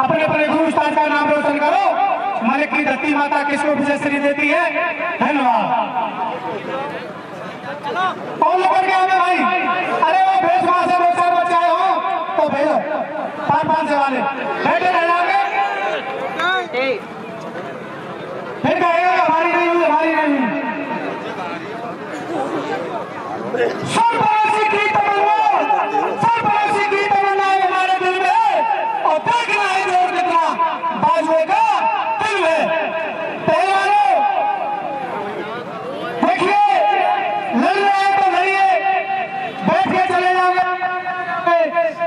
अपने अपने गुरु स्थान का नाम रोशन करो। मलिक की धरती माता किसको विजय श्री देती है? धन्यवाद। और लेकर के आगे भाई? अरे वो भेज वहाँ से बच्चे आए हो। तो भेजो। पाँच पाँच से वाले बैठे रह जाओगे फिर कहेगा हमारी नहीं हुई हमारी नहीं हुई सरपरस्ती की तमन्ना सरपरस्ती की तमन्ना है हमारे दिल में और देखना है ज़ोर कितना बाजुए का दिल में पहलवानों देखिए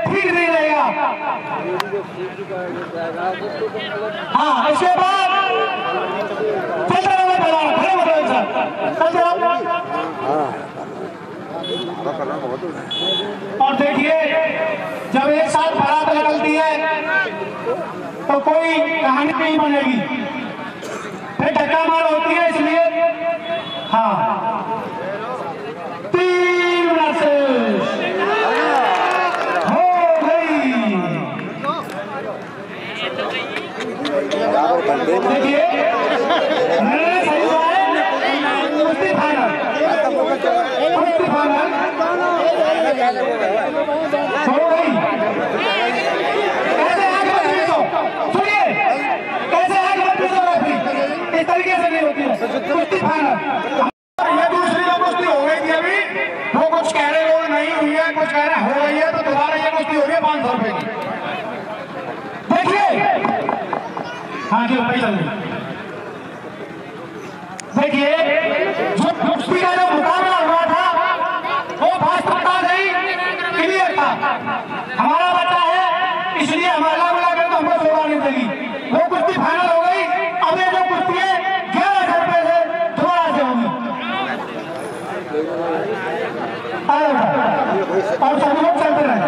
ठीक नहीं रहेगा हाँ इसके बाद चलते चलते और देखिए जब एक साथ बारात निकलती है तो कोई कहानी नहीं बनेगी फिर धक्का मार होती है इसलिए हाँ तीन मिनट से हो गई देखिए निर्णय सही हुआ है कुश्ती फाइनल कुश्ती फाइनल हो गई कैसे आगे बढ़ती हो सुनिए कैसे आगे बढ़ती हो रेफरी इस तरीके से नहीं होती है हो कुछ कह रहे हो नहीं हुई है, कुछ कह रहे हो गई है तो दोबारा ये कुश्ती हो गई पाँच सौ रुपए की देखिए जी भाई चल देखिए जो कुश्ती का जो मुकाबला हुआ था वो वास्तवता नहीं क्लियर था। हमारा बच्चा है इसलिए हमारा मिला कर तो हमको नहीं देगी वो कुश्ती फाइनल हो गई अब ये जो कुश्ती है ग्यारह सौ रुपए से दोबारा से होगी। और सभी लोग चलते रहे।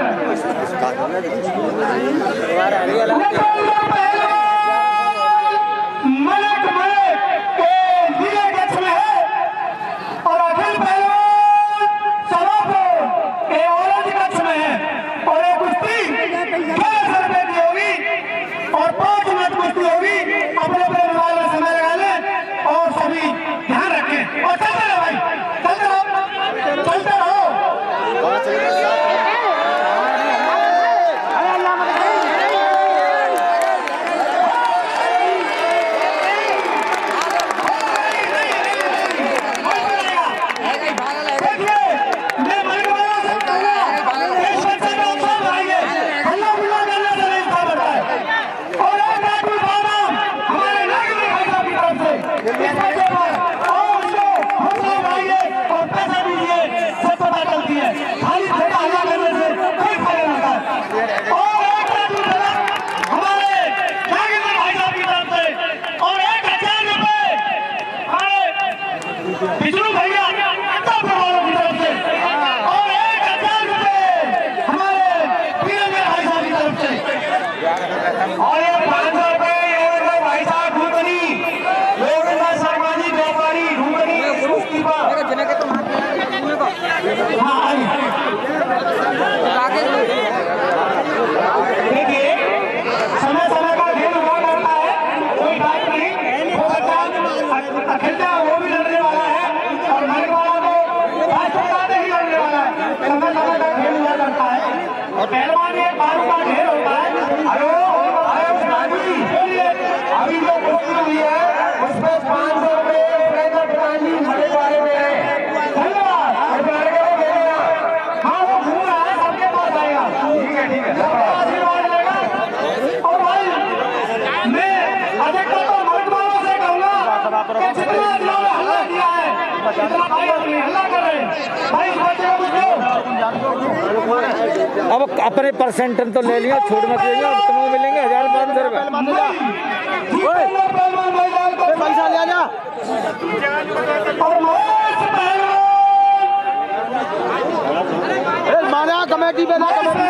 समय का खेल हुआ करता है और पहलवान ये बारू का ढेर होता है हेलो अभी जो हुई है, उसमें सौ रुपये प्रेमर प्रधान जी मलिक वाले में है धन्यवाद और लड़के को दे देना हाँ वो घूम रहा है सबके पास आएगा ठीक है ठीक है सबका आशीर्वाद लेगा और भाई मैं अधिकतर तो मर्द वालों से कहूँगा कि जितना इन्होंने हल्ला किया है इतना भाई अपने हल्ला कर रहे हैं भाई इस बच्चे को कुछ दो अब अपने परसेंटन तो ले लिया, छोड़ मत लिया अब तुम्हें मिलेंगे हज़ार पाँच सौ रुपये कमेटी बना कमेटी।